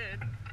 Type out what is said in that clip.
did.